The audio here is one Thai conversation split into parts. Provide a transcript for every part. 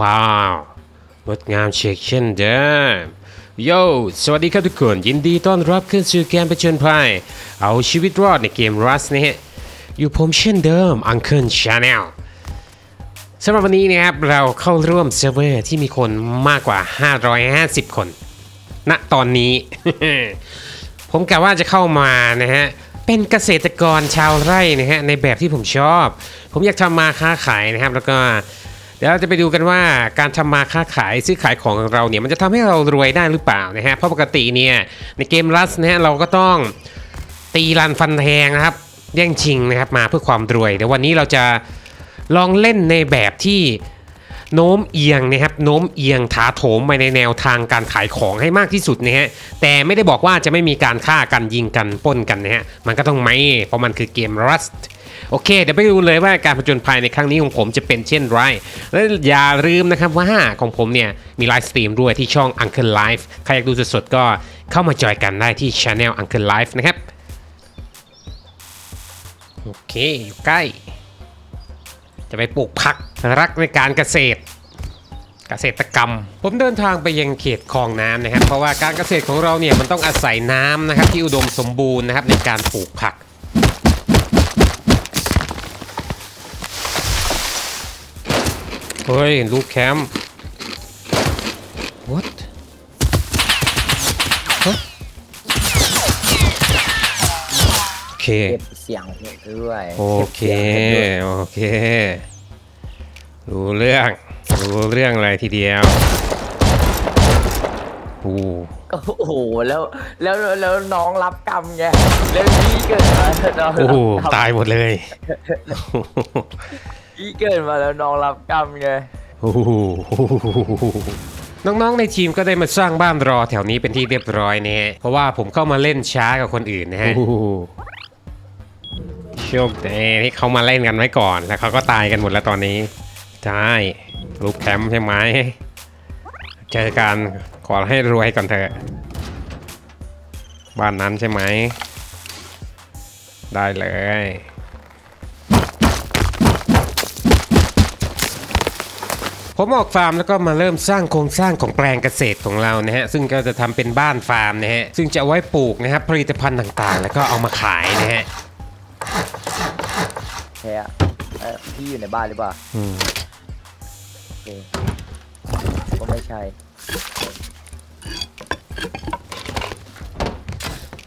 ว้าวงดงามเฉกเช่นเดิม yo สวัสดีครับทุกคน ยินดีต้อนรับขึ้นสู่เกมประจนภัย เอาชีวิตรอดในเกม Rust นะฮะ อยู่ผมเช่นเดิม Uncle Channel สำหรับวันนี้นะครับ เราเข้าร่วมเซิร์ฟเวอร์ที่มีคนมากกว่า 550 คน ณตอนนี้ ผมกะว่าจะเข้ามานะฮะ เป็นเกษตรกรชาวไร่นะฮะ ในแบบที่ผมชอบ ผมอยากทำมาค้าขายนะครับ แล้วก็ เดี๋ยวเราจะไปดูกันว่าการทำมาค้าขายซื้อขายของของเราเนี่ยมันจะทำให้เรารวยได้หรือเปล่านะฮะเพราะปกติเนี่ยในเกมรัสนะฮะเราก็ต้องตีรันฟันแทงนะครับแย่งชิงนะครับมาเพื่อความรวยเดี๋ยววันนี้เราจะลองเล่นในแบบที่โน้มเอียงนะครับโน้มเอียงถาโถมไปในแนวทางการขายของให้มากที่สุดนะฮะแต่ไม่ได้บอกว่าจะไม่มีการฆ่ากันยิงกันป้นกันนะฮะมันก็ต้องไม่เพราะมันคือเกม Rust โอเค เดี๋ยวไปดูเลยว่าการผจญภัยในครั้งนี้ของผมจะเป็นเช่นไร และอย่าลืมนะครับว่าของผมเนี่ย มีไลฟ์สตรีมด้วยที่ช่อง Uncle Life ใครอยากดูสดๆก็เข้ามาจอยกันได้ที่ Channel Uncle Live นะครับ โอเค อยู่ใกล้ จะไปปลูกผักรักในการเกษตรเกษตรกรรม ผมเดินทางไปยังเขตคลองน้ำนะครับ เพราะว่าการเกษตรของเราเนี่ยมันต้องอาศัยน้ำนะครับที่อุดมสมบูรณ์นะครับในการปลูกผัก เฮ้ยลูกแคมป์ what ฮะโอเค เก็บเสียงด้วยโอเคก็บสียงด้วยโอเค รู้เรื่อง รู้เรื่องอะไรทีเดียวปูก็โอ้โหแล้วแล้วแล้วน้องรับกรรมไงแล้วพี่เกิดมาน้องโอ้โหรับกรรมตายหมดเลย พี่เกิดมาแล้วน้องรับกรรมไงโอ้โหน้องๆในทีมก็ได้มาสร้างบ้านรอแถวนี้เป็นที่เรียบร้อยเนะฮะเพราะว่าผมเข้ามาเล่นช้ากับคนอื่นนะฮะโชคดีที่เขามาเล่นกันไว้ก่อน แล้วเขาก็ตายกันหมดแล้วตอนนี้ใช่ลูกแคมป์ใช่ไหมเจอกันขอให้รวยก่อนเถอะ บ้านนั้นใช่ไหม ได้เลย ผมออกฟาร์มแล้วก็มาเริ่มสร้างโครงสร้างของแปลงเกษตรของเรานะฮะซึ่งก็จะทำเป็นบ้านฟาร์มนะฮะซึ่งจะเอาไว้ปลูกนะครับผลิตภัณฑ์ต่างๆ แล้วก็เอามาขายนะฮะแค่เอ้ยพี่อยู่ในบ้านหรือเปล่าอืมโอเคก็ไม่ใช่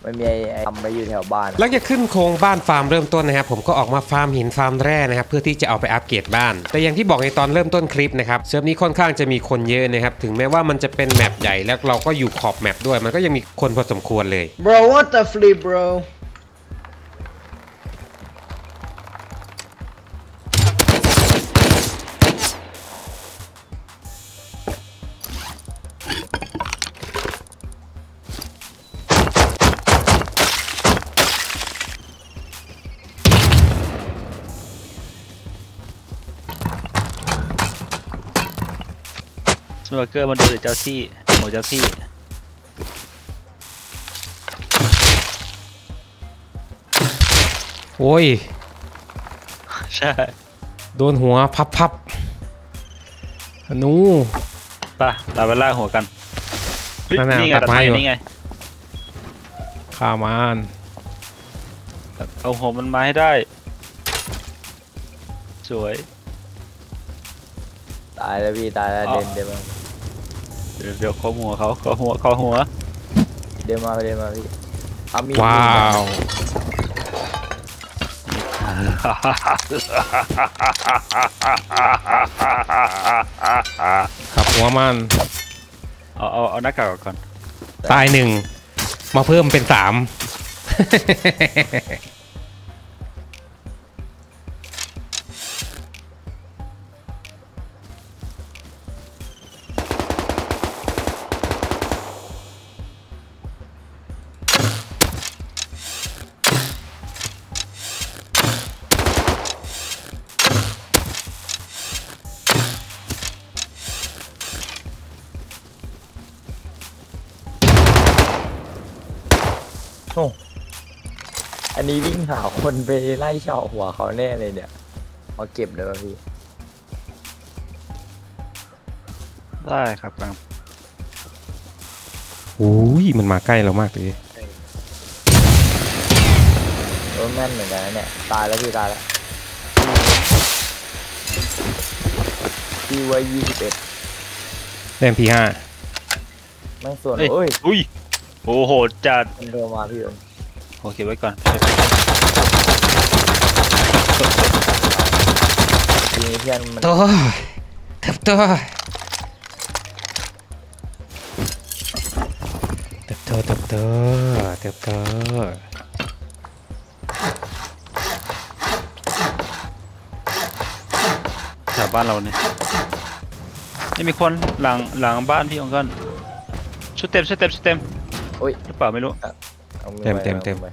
ไม่มีไอ้ไอ้ทำไปอยู่แถวบ้านหลังจากขึ้นโครงบ้านฟาร์มเริ่มต้นนะครับผมก็ออกมาฟาร์มหินฟาร์มแร่นะครับเพื่อที่จะเอาไปอัปเกรดบ้าน แต่อย่างที่บอกในตอนเริ่มต้นคลิปนะครับเซิร์ฟนี้ค่อนข้างจะมีคนเยอะนะครับถึงแม้ว่ามันจะเป็น map ใหญ่แล้วเราก็อยู่ขอบ map ด้วย มันก็ยังมีคนพอสมควรเลย Bro, what the flip, bro? เกอร์มาดูเจ้าที่หมูเจ้าที่โอ้ย ใช่ โดนหัวพับพับอนูป่ะเราไปล่าหัวกันนั่นไงตัดไม้อยู่ข้ามานเอาหัวมันมาให้ได้ สวย ตายแล้วพี่ ตายแล้วเดินเดิน เดี๋ยวเดี๋ยวเขาหัวเขาเขาหัวเขาหัวเดินมาเดินมาพี่เอามีดว้าว ขับหัวมัน เอาเอาเอาหน้ากากออกก่อน ตายหนึ่ง มาเพิ่มเป็นสาม คนไปไล่เฉาะหัวเขาแน่เลยเนี่ยเอาเก็บเลยป่ะพี่ ได้ครับกำลังอุ้ยมันมาใกล้เรามากเลยโดนแม่นเหมือนกันนะเนี่ย ตายแล้วพี่ตายแล้วพี่ไว้ยี่สิบเอ็ดเล่มพีห้าแม่งส่วนเอ้ยเอ้ยอุ้ยโอ้โหจัดมันโดนมาพี่เอิญโอเคไว้ก่อน ทีนี้เพื่อนมันตัวเติบตัวเติบโตเติบโตเติบโตแถวบ้านเราเนี่ยนี่มีคนหลังหลังบ้านพี่องค์กันชุดเต็มชุดเต็มชุดเต็มโอ้ยหรือเปล่าไม่รู้ อาอเต็มไว้เต็มเต็ม อาไว้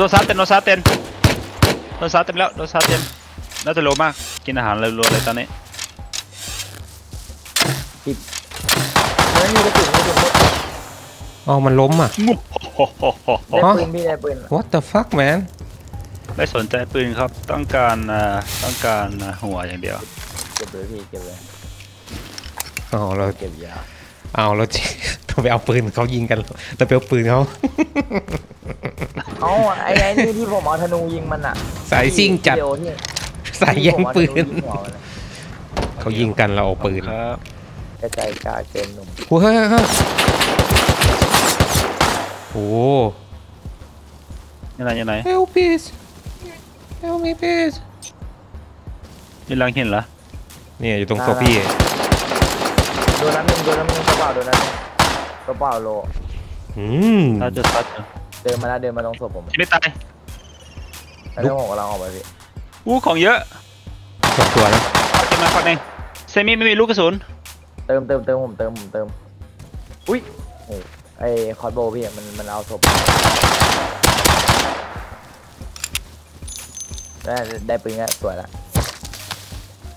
โดนโดนซาเต็มโดนซาเต็มโดนซาเต็มแล้วโดนซาเต็มน่าจะโลมากกินอาหารเลยรัวเลยตอนนี้เฮ้ยมีกระสุนมีกระสุนอ๋อมันล้มอะงุบโอ้โหโหโหได้ฮะ ปืนพี่ได้ปืน what the fuck man ไม่สนใจปืนครับ ต้องการอ่าต้องการอ่าหัวอย่างเดียว เก็บเลยพี่เก็บเลยอ๋อเราเก็บยาเอาเราจะต้องไปเอาปืนเขายิงกันเราไปเอาปืนเขา เอ้าไอ้ไอ้นี่ที่ผมเอาธนูยิงมันอะสายซิ่งจัดวิโอที่สายแย่งปืนที่ผมเอาธนูยิงหัวมันอะเขายิงกันเราเอาปืนครับกระจายกล้าเกินหนุ่มโอ้เฮ้ยเฮ้ยโอ้ยังไงยังไง help please help me please นี่ลังเห็นเหรอเนี่ยอยู่ตรงตัวพี่โดนนั้นหนึ่งโดนนั้นหนึ่งกระเป๋าโดนนั้นหนึ่งกระเป๋าโลอืมน่าจะซัดอยู่ เดินมาแล้วเดินมาตรงศพผมที่ไม่ตายแล้วเรื่องผมกำลังออกไปพี่อู้ของเยอะสองตัวนะเอาจะมาฟังเองเซมิไม่มีลูกกระสุน เติมเติมเติมผมเติมผมเติม อุ้ยโอ้ไอ้คอร์ดโบพี่มันมันเอาศพได้ได้ปืนแล้วสวยละ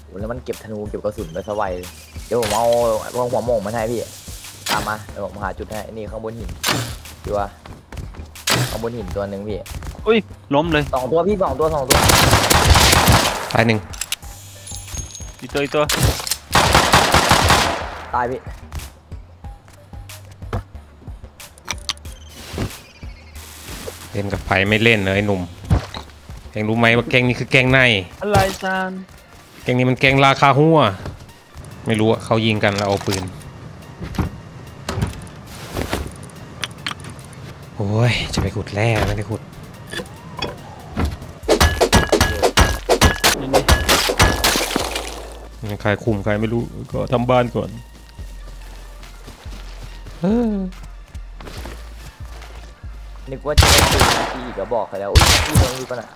โอ้แล้วมันเก็บธนูเก็บกระสุนไปสวัยเลยเดี๋ยวผมเอาพวงหัวโมงมาให้พี่ ตามมาเดี๋ยวผมหาจุดให้ นี่ข้างบนหินดูว่าข้าง บนหินตัวหนึ่งพี่อุ้ยล้มเลยสองตัวพี่สองตัวสองตัวตายหนึ่งอีกตัวอีกตัวตายพี่เล่นกับไฟไม่เล่นเลยไอ้หนุ่มเองรู้ไหมว่าแกงนี้คือแกงในอะไรซานแกงนี้มันแกงราคาหัว ไม่รู้อะเขายิงกันแล้วเอาปืน อ้ย จะไปขุดแร่ไม่ได้ขุดนี่นี่ใครคุมใครไม่รู้ก็ทำบ้านก่อนเออนึกว่าจะได้ปืนพี่อีกก็บอกเขาแล้วอุ้ยพี่ตรงนี้ปะน่ะ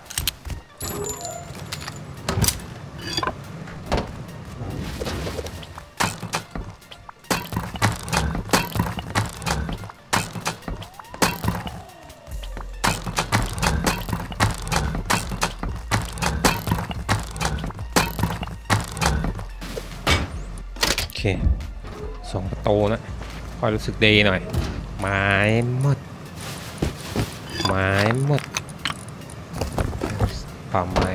สอระตูนะคอยรู้สึกดีหน่อย ไม้หมด ไม้หมดป่าไม้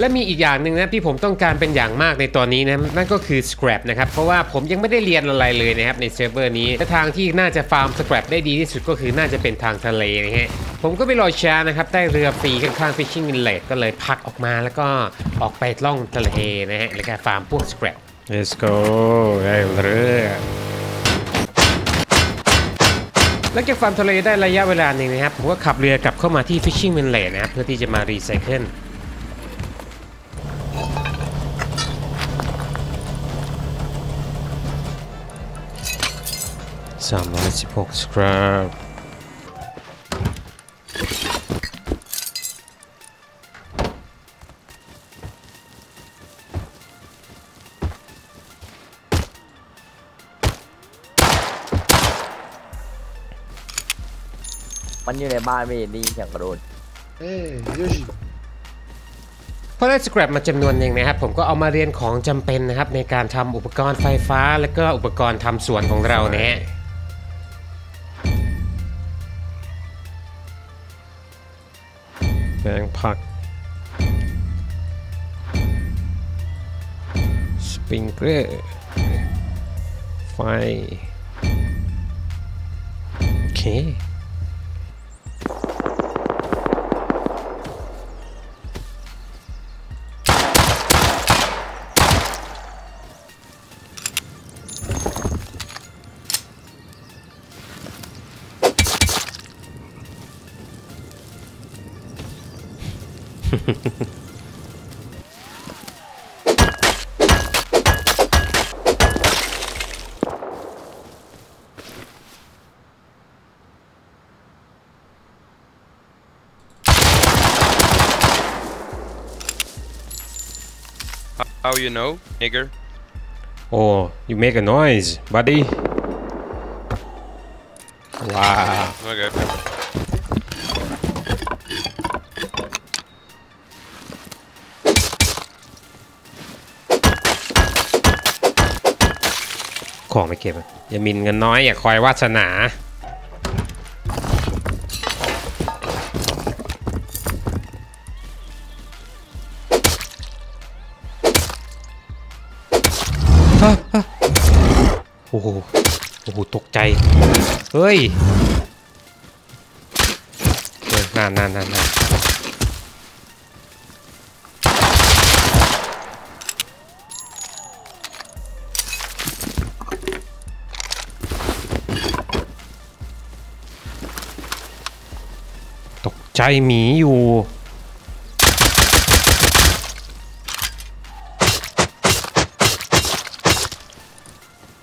และมีอีกอย่างหนึ่งนะที่ผมต้องการเป็นอย่างมากในตอนนี้นะนั่นก็คือ scrap นะครับ เพราะว่าผมยังไม่ได้เรียนอะไรเลยนะครับในเซิร์ฟเวอร์นี้และทางที่น่าจะฟาร์ม scrap ได้ดีที่สุดก็คือน่าจะเป็นทางทะเลนะฮะ ผมก็ไม่รอช้านะครับได้เรือฟรีข้างๆ fishing inlet ก็เลยพักออกมาแล้วก็ออกไปล่องทะเลนะฮะแล้วก็ฟาร์มพวก scrap let's go ได้เรือแล้วจากฟาร์มทะเลได้ระยะเวลาหนึ่งนะครับ ผมก็ขับเรือกลับเข้ามาที่ fishing village นะครับ เพื่อที่จะมารีไซเคิลสามร้อยสิบหกสครับ มันอยู่ในบ้านไม่เห็นได้ยินเสียงกระโดดเอ้ยยพราะได้สครับมาจำนวนหนึ่งนะครับ ผมก็เอามาเรียนของจำเป็นนะครับ ในการทำอุปกรณ์ไฟฟ้า และก็อุปกรณ์ทำสวนของเราเนี่ยแปลงผัก สปริงเกอร์ ไฟ โอเค How you know, nigger? Oh, you make a noise, buddy. Wow. Okay. ของไม่เก็บอย่ามินเงินน้อยอย่าคอยวาสนาอะอะโอ้โห โอ้โห ตกใจ เฮ้ยเฮ้ยนานนานนาน ใจหมีอยู่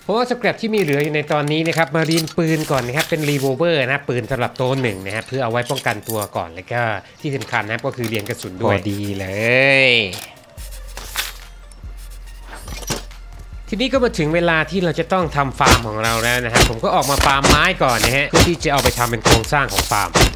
เพราะว่า scrap ที่มีเหลืออยู่ในตอนนี้นะครับ มาเรียนปืนก่อนนะครับ เป็นรีโวเวอร์นะปืนสำหรับโต๊ะหนึ่งนะครับเพื่อเอาไว้ป้องกันตัวก่อนแล้วก็ที่สำคัญนะครับก็คือเรียนกระสุนด้วยดีเลยทีนี้ก็มาถึงเวลาที่เราจะต้องทำฟาร์มของเราแล้วนะครับผมก็ออกมาฟาร์มไม้ก่อนนะฮะเพื่อที่จะเอาไปทำเป็นโครงสร้างของฟาร์มผม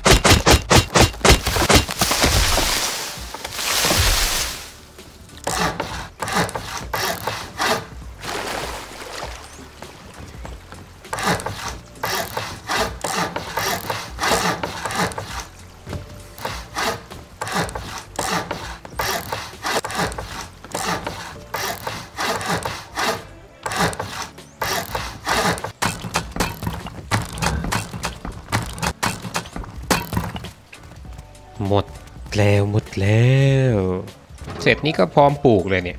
สร็จนี้ก็พร้อมปลูกเลยเนี่ย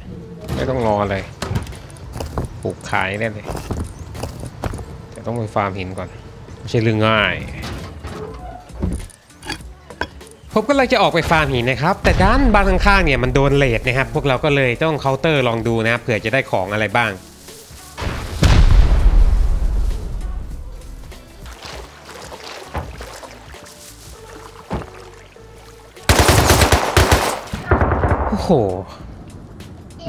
ไม่ต้องรออะไร ปลูกขายได้เลย แต่ต้องไปฟาร์มหินก่อน ไม่ใช่เรื่องง่าย ผมก็เลยจะออกไปฟาร์มหินนะครับ แต่ด้านบ้านข้างๆเนี่ยมันโดนเลดนะครับ พวกเราก็เลยต้องเคาน์เตอร์ลองดูนะครับเผื่อจะได้ของอะไรบ้าง โอ้โห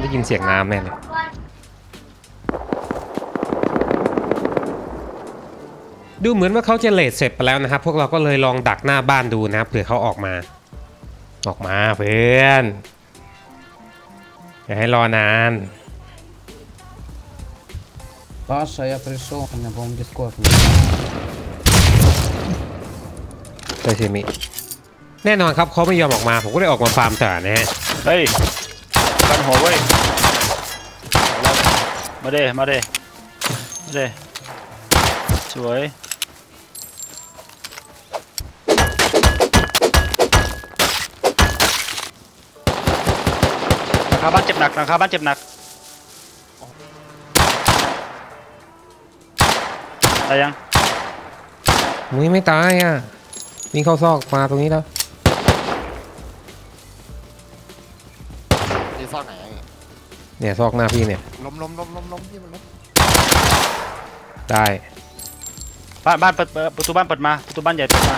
ได้ยินเสียงน้ำแน่เลย ดูเหมือนว่าเขาจะเลทเสร็จไปแล้วนะครับ พวกเราก็เลยลองดักหน้าบ้านดูนะครับเผื่อเขาออกมา ออกมาเพื่อน อย่าให้รอนาน Паша, я пришел, у меня, по-моему, дискорд. ไซซิมิ แน่นอนครับเขาไม่ยอมออกมา ผมก็เลยออกมาฟาร์มต่อนะฮะ เฮ้ยกันหัวเว้ยมาเด้มาเด้มาเด้สวยหลังคาบ้านเจ็บหนักหลังคาบ้านเจ็บหนักตายยังมุ้ยไม่ตายอะวิ่งเข้าซอกมาตรงนี้แล้ว เนี่ยซอกหน้าพี่เนี่ยล้มล้มล้มล้มล้มพี่มันล้มได้บ้านบ้านเปิดเปิดประตูบ้านเปิดมาประตูบ้านใหญ่เปิดมา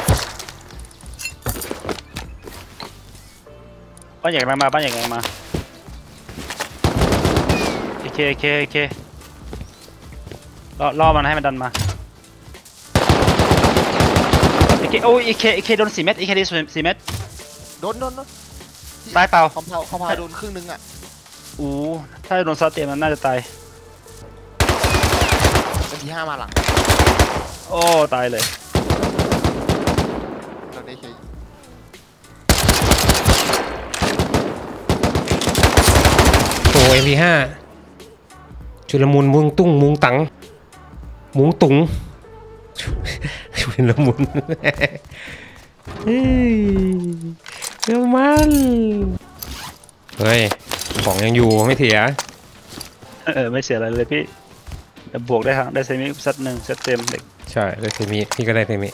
บ้านใหญ่กำลังมาบ้านใหญ่กำลังมาโอเคโอเคโอเคล่อล่อมันให้มันดันมาโอเคโอ้ยโอเคโอเคโดนสี่เม็ดโอเคโดนสี่เม็ดโดนโดนโดนตายเปล่าคอมเพลคอมเพลโดนครึ่งนึงอะ อู้ถ้าโดนซาเตียมันน่าจะตายเป็ทีห้ามาหลัง โอ้ ตายเลยโอ้เอ็มชุลมุนมุงตุ้งมุงตังมุงตุงชุลมุนเฮ้ยเร็วมันเฮ้ย ของยังอยู่ไม่เถีย เออไม่เสียอะไรเลยพี่แต่บวกได้ทั้งได้เซมิซัดหนึ่งซัดเต็มเด็กใช่ได้เทมิพี่ก็ได้เทมิ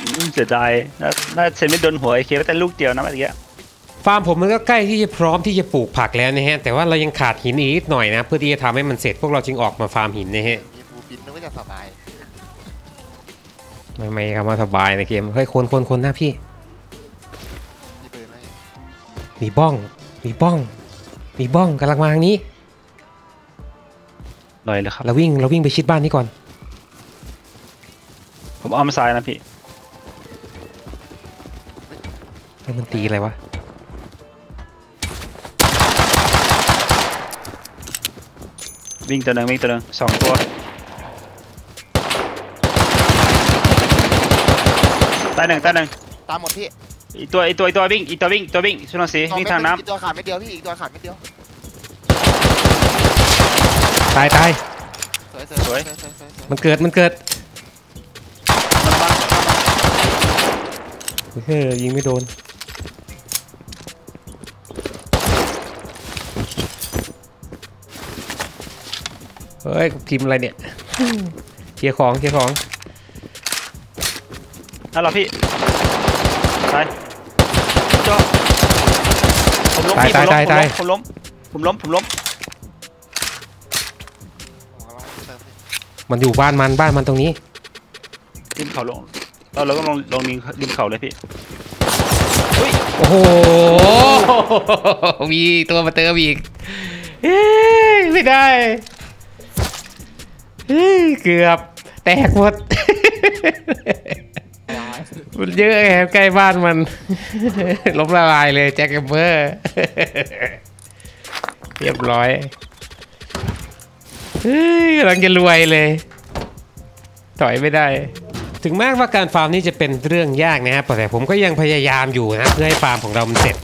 อืมเสียดายน่าน่า semi โดนหัว AK ไปแต่ลูกเดียวนะเมื่อกี้ฟาร์มผมมันก็ใกล้ที่จะพร้อมที่จะปลูกผักแล้วนะฮะแต่ว่าเรายังขาดหินอีกนิดหน่อยนะ เพื่อที่จะทำให้มันเสร็จพวกเราจึงออกมาฟาร์มหินนะฮะมีบูปินนึกว่าจะสบายไม่ไม่ครับว่าสบายในเกมเฮ้ยคนคนคนหน้าพี่มีปืนไหม มีบ้อง มีบ้อง มีบ้องกำลังมาทางนี้ลอยเลยครับ เราวิ่งเราวิ่งไปชิดบ้านนี้ก่อน ผมเอามาซ้ายนะพี่เฮ้ยมันตีอะไรวะ วิ่งตัวหนึ่งวิ่งตัวหนึ่งสองตัว ตายหนึ่งตายหนึ่งตามหมดพี่ อีกตัวอีกตัวอีกตัววิ่งอีกตัววิ่งตัววิ่งชุนสีวิ่งทางน้อีกตัวขาดไม่เดียวพี่อีกตัวขาดไม่เดียวตายตายสวยสวยสวยสวยสวยสวยมันเกิดมันเกิดำมันมาเฮ้ยยิงไม่โดนเฮ้ยพิมพ์อะไรเนี่ยเคลียร์ของเคลียร์ของนั่นเหรอพี่ตายโจ้ผม ล้มตายพี่ตายตาย ผมล้มผมล้มผมล้มผมกำลังเติมพี่มันอยู่บ้านมันบ้านมันตรงนี้ริมเขาลงเราเราก็ลงลงริมริมเขาเลยพี่โอ้โห มีตัวมาเติมอีกเอ้ยไม่ได้เฮ้ยเกือบแตกหมด มันเยอะแอบใกล้บ้านมัน ล้มละลายเลยแจ็คเกมเบอร์ เรียบร้อยเฮ้ยกำลังจะรวยเลย ถอยไม่ได้ ถึงแม้ว่าการฟาร์มนี่จะเป็นเรื่องยากนะครับแต่ผมก็ยังพยายามอยู่นะเพื่อให้ฟาร์มของเรามันเสร็จ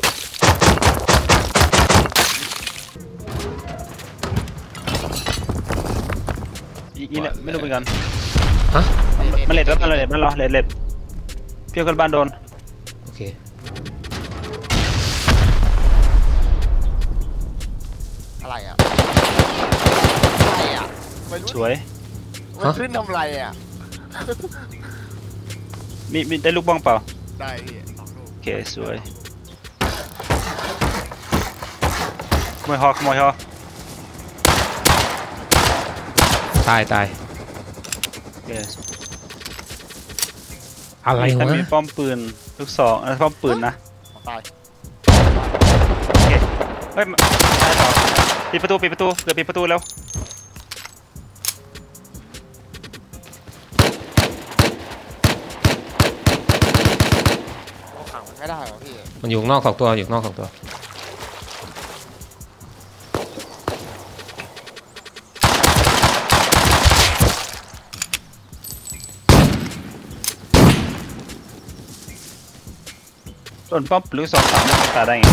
อีอีเนี่ยไม่รู้เหมือนกันฮะมันเล็ดแล้วมันเล็ดมันรอเล็ดเล็ด เพี้ยวกันบ้านโดน โอเค อะไรอะ อะไรอะไม่รู้สวยมันขึ้นทำไรอะ มีมีได้ลูกบ้องเปล่า ได้พี่สองลูกโอเคสวยขโมยฮอขโมยฮอตายตายโอเค อะไรแต่วะมีป้อมปืนลูกสองอันนั้นป้อมปืนนะของตายโอเคเฮ้ยมาได้ต่อปิดประตูปิดประตูเดี๋ยวปิดประตูแล้วโอ้ขังมันไม่ได้หรอพี่มันอยู่ข้างนอกสองตัวอยู่ข้างนอกสองตัว โดนป้อมปืนลูกสองสามตายได้ไง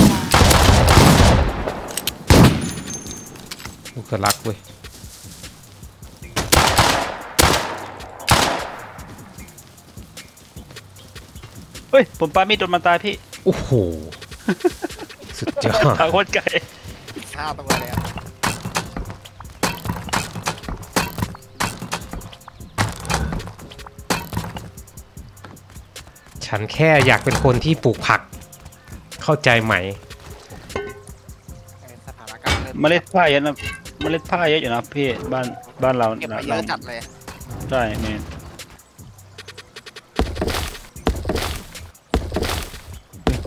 ลูกกระลักเว้ยเฮ้ย ผมปามีดโดนมันตายพี่ โอ้โห สุดยอด ทางโคตรไกลห้าตัวเลย ฉันแค่อยากเป็นคนที่ปลูกผัก เข้าใจไหม สถานการณ์เริ่มเมล็ดผ้าเยอะนะเมล็ดผ้าเยอะอยู่นะพี่บ้านบ้านเราเก็บไปเยเราอะจัดเลยใช่เมน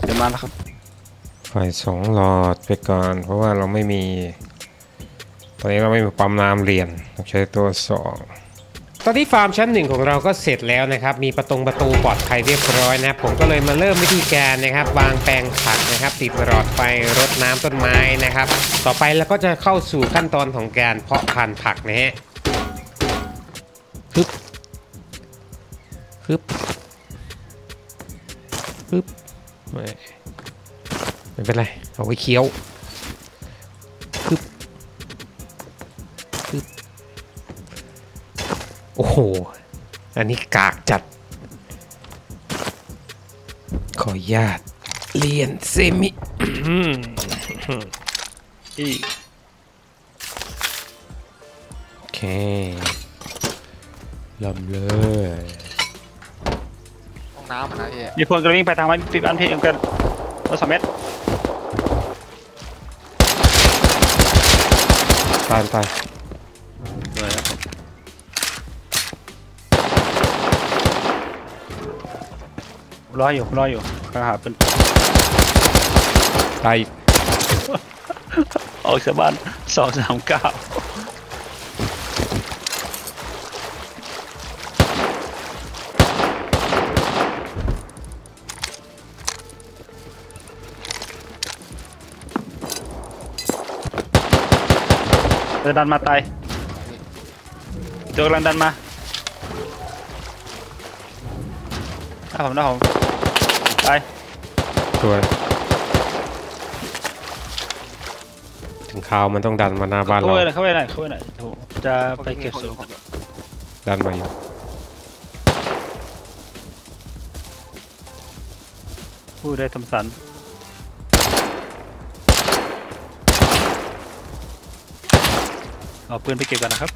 เดี๋ยวมาแล้วครับไฟสองหลอดไปก่อน เพราะว่าเราไม่มี ตอนนี้เราไม่มีปั๊มน้ำเหรียญต้องใช้ตัวสอง ตอนนี้ฟาร์มชั้นหนึ่งของเราก็เสร็จแล้วนะครับ มีประตงประตูปลอดภัยเรียบร้อยนะครับ ผมก็เลยมาเริ่มวิธีการนะครับ วางแปลงผักนะครับ ติดหลอดไฟรดน้ำต้นไม้นะครับ ต่อไปเราก็จะเข้าสู่ขั้นตอนของการเพาะพันธุ์ผักนะฮะฮึบฮึบฮึบไม่ไม่เป็นไร เอาไว้เคี้ยว โอ้โห อันนี้กากจัด ขออนุญาตเรียนเซมิอีโอเคลำเลยห้องน้ำอะนะพี่มีคนกำลังวิ่งไปทางมันปิดอันพี่เอ็มกันรถสามเมตรตายตายเลย รออยู่รออยู่กำลังหาเป็นตายออกจากบ้านสองสามเก้าเดินดันมาตายเจอกำลังดันมาหน้าผมหน้าผม ตายสวยถึงข่าวมันต้องดันมาหน้าบ้านเข้าเราไปหน่อยเข้าไปหน่อยเข้าไปหน่อยโอ้โหจะไปเก็บสูงดันมาอยู่พูดได้ทำสันเอาปืนไปเก็บกันนะครับ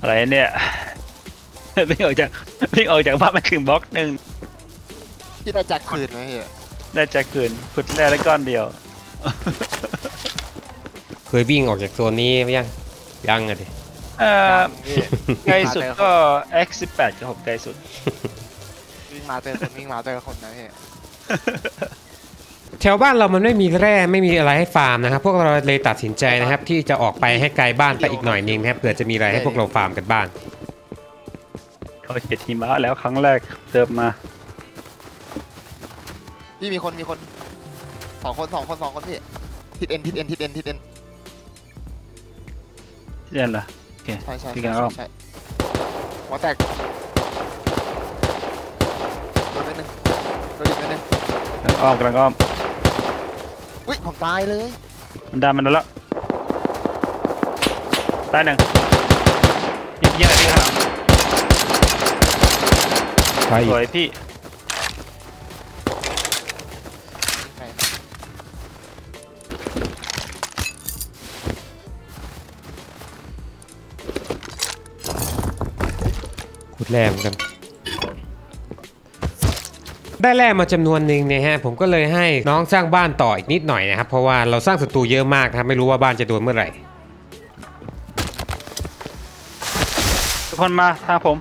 อะไรเนี่ย วิ่งออกจากวิ่งออกจากบ้านมาถึงบล็อกหนึ่งพี่ได้จากคืนไหมพี่ได้จะเกินพุดแร่ได้ก้อนเดียว เคยวิ่งออกจากโซนนี้ไหมยัง ยังอะดิเอ่อพี่ไกลสุดก็ X18 กับผมไกลสุด วิ่งมาเจอคนวิ่งมาเจอคนนะพี่แถวบ้านเรามันไม่มีแร่ไม่มีอะไรให้ฟาร์มนะครับ พวกเราเลยตัดสินใจนะครับ ที่จะออกไปให้ไกลบ้านไปอีกหน่อยนึงนะครับเผื่อจะมีอะไรให้พวกเราฟาร์มกันบ้าง เขาเห็นหิมะแล้วครั้งแรกเติมมาพี่มีคนมีคนสองคนสองคนสองคนพี่ทิศเอ็นทิศเอ็นทิศเอ็นทิศเอ็นที่นั่นเหรอโอเคใช่ใช่พี่ใช่กันอ้อมใช่หัวแตกโดนไปหนึ่งโดนอีกไปหนึ่งกำลังอ้อมกำลังอ้อมอุ้ยผมตายเลยมันดันมันแล้วตายหนึ่งยิงยิงอะไรพี่ครับ ไปอีสกวยพี่ใช่ขุดแร่เหมือนกัน ได้แร่มาจำนวนหนึ่งเนี่ยฮะ ผมก็เลยให้น้องสร้างบ้านต่ออีกนิดหน่อยนะครับ เพราะว่าเราสร้างศัตรูเยอะมากนะครับ ไม่รู้ว่าบ้านจะโดนเมื่อไหร่ ทุกคนมาทางผม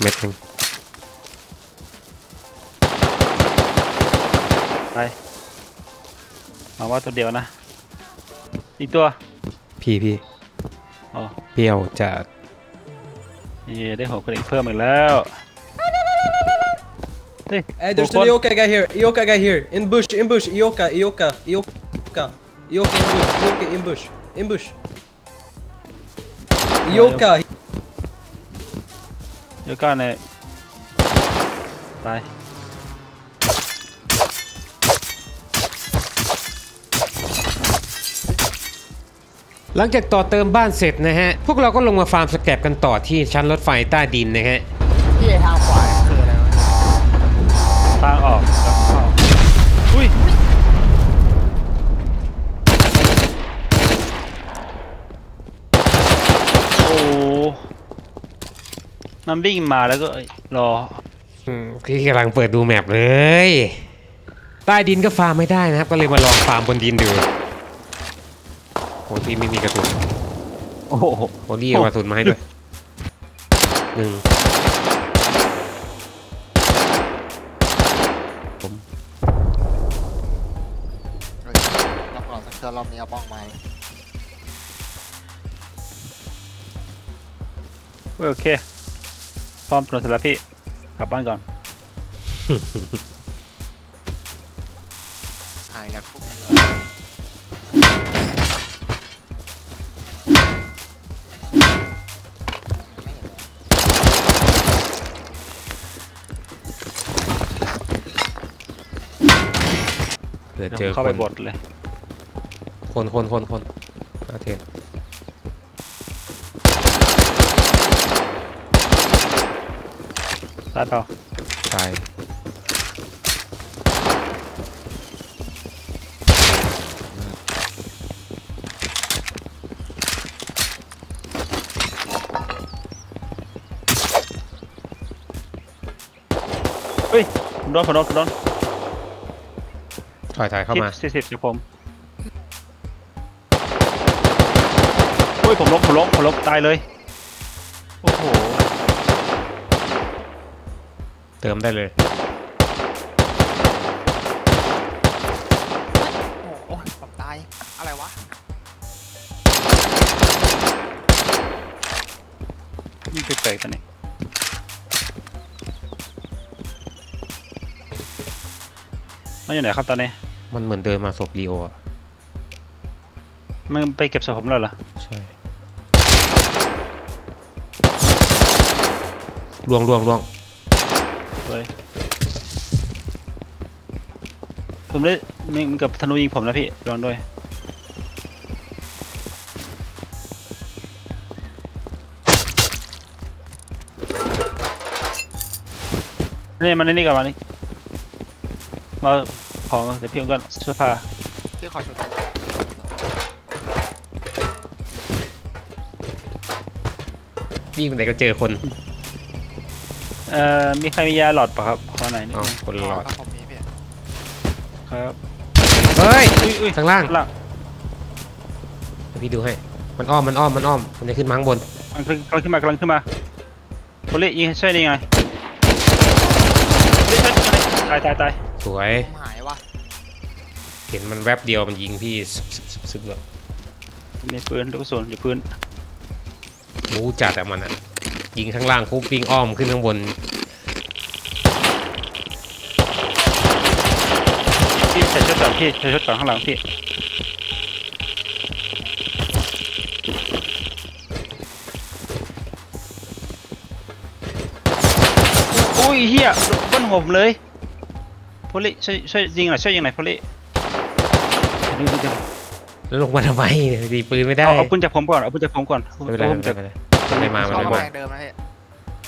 เม็ดหนึงไปมาว่าตัวเดียวนะ อีกตัว พี่พี่อ๋อเปรี้ยวจะนี่ได้หัวกระดิ่งเพิ่มอีกแล้วเฮ้ย Hey, there's หัว an คน Ioka guy here. Ioka guy here. In bush, in bush. Ioka, Ioka, Ioka. Ioka in bush. Ioka in bush. In bush. Ioka. เดี๋ยวก่อนเนี่ยไปหลังจากต่อเติมบ้านเสร็จนะฮะ พวกเราก็ลงมาฟาร์ม scrap กันต่อที่ชั้นรถไฟใต้ดินนะฮะ พี่ทางขวาคืออะไรวะ ทางออกแล้วเข้าอุ้ย โอ้โห มันวิ่งมาแล้วก็เอ้ยรออืมพี่กำลังเปิดดู map เลย ใต้ดินก็ฟาร์มไม่ได้นะครับ ก็เลยมาลองฟาร์มบนดินดูโอ้พี่ไม่มีกระสุนโอ้โหโอ้นี่เอากระสุนมาให้ด้วยหนึ่งเฮ้ยรอบก่อนสักเทือรอบนี้เอาบ้องไม้โอเค พร้อมถนนเสร็จแล้วพี่ กลับบ้านก่อน หายแล้วคุกเดี๋ยวเจอเข้าไปบดเลย คนคนคนคนอาเทน ตายเปล่าตายเฮ้ยผมโดนผมโดนผมโดนถอยถอยเข้ามาสี่สิบจากผมเฮ้ยผมล้มผมล้มผมล้มตายเลย โอ้โห เติมได้เลยโอ้โหผมตาย อะไรวะ นี่แปลกๆตัวนี้มันอยู่ไหนครับตอนนี้ มันเหมือนเดินมาศพลีโออะมันไปเก็บศพผมแล้วเหรอ ใช่ล่วงล่วงล่วงเฮ้ย ผมได้มีมันกับธนูยิงผมนะพี่ระวังด้วย นี่มันนี่ก่อนมานี่มาของเดี๋ยวพี่เอาก่อนเสื้อผ้าที่ขอชุดวิ่งไปไหนก็เจอคน เอ่อมีใครมียาหลอดปะครับขอไหนอยนิดอ๋อนึงคนหลอดครับผมมีพี่ครับเฮ้ย อุ้ยอุ้ยข้างล่างข้าง ล่างเดี๋ยวพี่ดูให้ มันอ้อม มันอ้อม มันอ้อม มันจะขึ้นมาข้างบน มันกำลังขึ้นมากำลังขึ้นมาโพลิยิงช่วยได้ไงโพลิช่วยได้ไงตายตายตายสวย ผมหายวะเห็นมันแวบเดียวมันยิงพี่ซึบซึบซึบซึบเลยมีปืนลูกกระสุนอยู่พื้นรู้จัดอะมันอะ ยิงข้างล่างปุ๊บวิ่งอ้อมขึ้นข้างบนพี่ใส่ชุดก่อนพี่ใส่ชุดก่อนข้างหลังพี่อุ้ยเฮียบนหัวผมเลยโพลิช่วยช่วยยิงหน่อยช่วยยิงหน่อยโพลิยิงยิงยิงแล้วลงมาทำไมเนี่ยดีปืนไม่ได้เอาเอาปืนจากผมก่อนเอาปืนจากผมก่อนไม่เป็นไรเอาไม่ปืน เป็นจากไรไม่มาเข้าไม่กำมาแพงเดิมนะพี่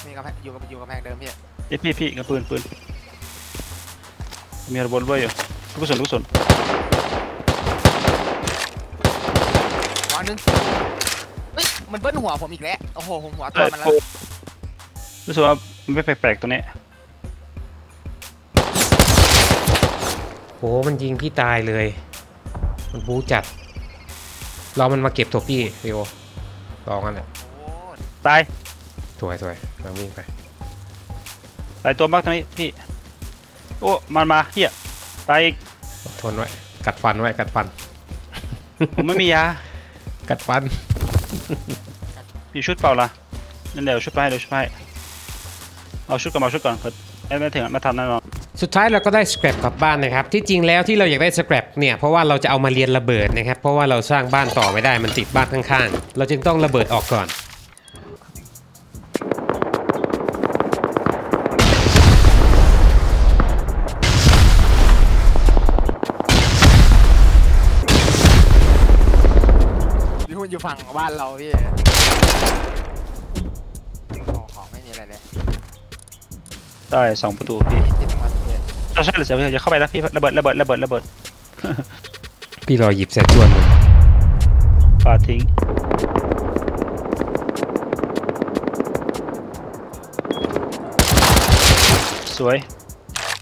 มีกำแพงอยู่กับอยู่กำแพงเดิมพี่เอ้ยพี่พี่กับปืนปืนมีระเบิดด้วยอยู่ลูกกระสุนลูกกระสุนวางหนึงเฮ้ยมันเบิ้ลหัวผมอีกแล้วโอ้โหผมหัวตัวมันแล้วรู้สึกว่ามันไม่แปลกๆตัวนี้โหมันยิงพี่ตายเลย มันบู๊จัดรอมันมาเก็บศพพี่เรียวรอกันแหละโอ้ ตายสวยสวยมาวิ่งไปตายตัวมากตัวนี้พี่โอ้มันมาเฮียตายอีกอดทนไว้กัดฟันไว้กัดฟันผมไม่มียากัดฟันมีชุดเปล่าล่ะนั่นเดี๋ยวชุดไปให้เดี๋ยวชุดไปให้เอาชุดก่อนเอาชุดก่อนเปิดไม่ไม่ถึงไม่ทันแน่นอนสุดท้ายเราก็ได้ scrap กลับบ้านนะครับ ที่จริงแล้วที่เราอยากได้ scrap เนี่ยเพราะว่าเราจะเอามาเรียนระเบิดนะครับ เพราะว่าเราสร้างบ้านต่อไม่ได้มันติดบ้านข้างๆ เราจึงต้องระเบิดออกก่อน อยู่ฝั่งบ้านเราพี่โอ้ของไม่มีอะไรเลยได้สองประตูพี่ติดมันพี่เราใช่หรือเปล่าจะเข้าไปแล้วพี่ระเบิดระเบิดระเบิดระเบิดพี่รอหยิบแซดจวนมันปาทิ้งสวย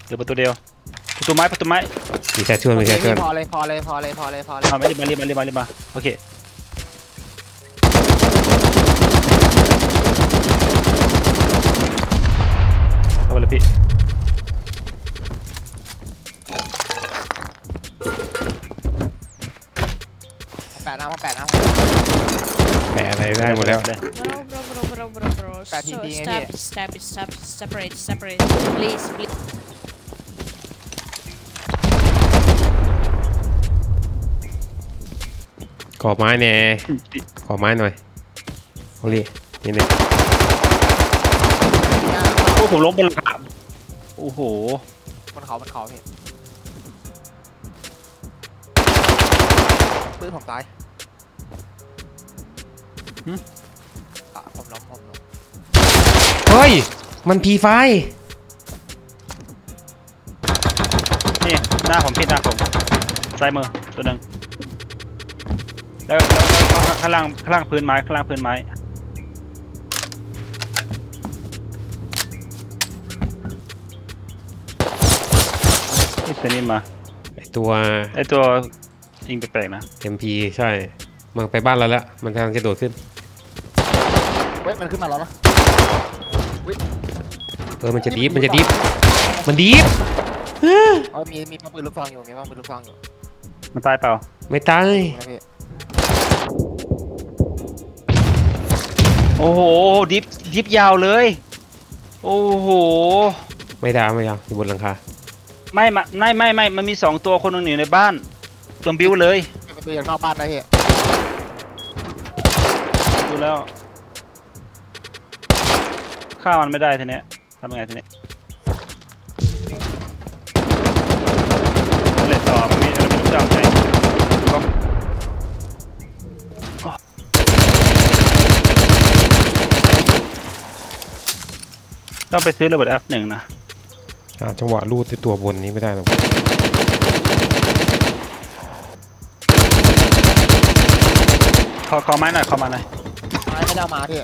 เหลือประตูเดียวประตูไม้ประตูไม้มีแซดจวนมีแซดจวนพอเลยพอเลยพอเลยพอเลยพอเลยเอามารีบมารีบมารีบมารีบมาโอเค เข้าไปเลยพี่แปดนะมาแปดนะแปะอะไรได้หมดแล้ว Bro, bro, bro, bro, bro, bro. Stop So, hitting stop, it. stop, stop, separate, separate. Please, please. ขอไม้เนี่ยขอไม้หน่อยโอลี่นี่นี่โอ้ผมล้มบนหลังคา โอ้โหบนเขาบนเขาพี่ปืนผมตายหึ อะผมล้มผมล้มเฮ้ย มันพีไฟ นี่หน้าผมพี่หน้าผมซ้ายมือตัวหนึ่งแล้วแล้วแล้วข้างล่างข้างล่างพื้นไม้ข้างล่างพื้นไม้ ตัวนี้มาไอตัวไอตัวยิงแปลกๆนะ MP ใช่ มันไปบ้านเราแล้ว มันกำลังจะโดดขึ้นเว้ย มันขึ้นมาแล้วนะเออมันจะดีฟมันจะดีฟมันดีฟเออมีมีป้อมปืนลูกซองอยู่มีป้อมปืนลูกซองอยู่มันตายเปล่า ไม่ตาย นะพี่โอ้โห ดิฟดิฟยาวเลย โอ้โห ไม่ดาวไม่ดาวอยู่บนหลังคา ไม่มาไม่ไม่ไม่มันมีสองตัวคนหนึงอยู่ในบ้านตัวบิวเลยเป็นประตูจากนอกบ้านนะพี่ดูแล้วฆ่ามันไม่ได้ทีเนี้ยทำไงทีเนี้ยเล่นต่อมันมีอะไรไม่รู้จักใช่ต้องไปซื้อระเบิด F1 นะ อ่าจังหวะลูดที่ตัวบนนี้ไม่ได้หรอกขอขอไม้หน่อยขอไม้หน่อยไม้ไม่ได้เอามาพี่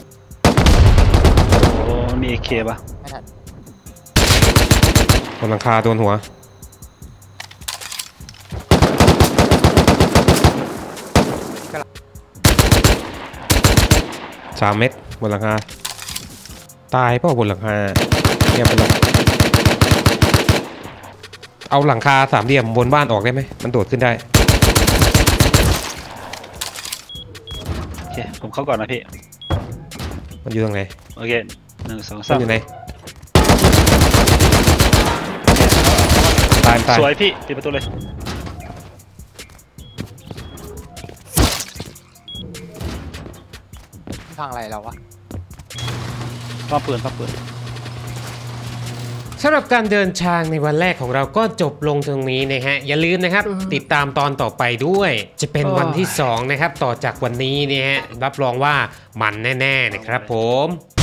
โอ้มีเคป่ะไม่ทันบนหลังคาโดนหัว สามเม็ดบนหลังคา ตายเปล่าบนหลังคาเงียบไปแล้ว เอาหลังคาสามเหลี่ยมบนบ้านออกได้ไหมมันโดดขึ้นได้ โอเค ผมเข้าก่อนนะพี่ มันอยู่ตรงไหนโอเคหนึ่งสองมัสานมอยู่ไหนตายตายสวยพี่ปิดประตูเลยพังอะไรเราวะ ป้อมปืนป้อมปืน สำหรับการเดินทางในวันแรกของเราก็จบลงตรงนี้นะฮะ อย่าลืมนะครับ ติดตามตอนต่อไปด้วย จะเป็นวันที่ 2 นะครับ ต่อจากวันนี้เนี่ยฮะรับรองว่ามันแน่ ๆ นะครับผม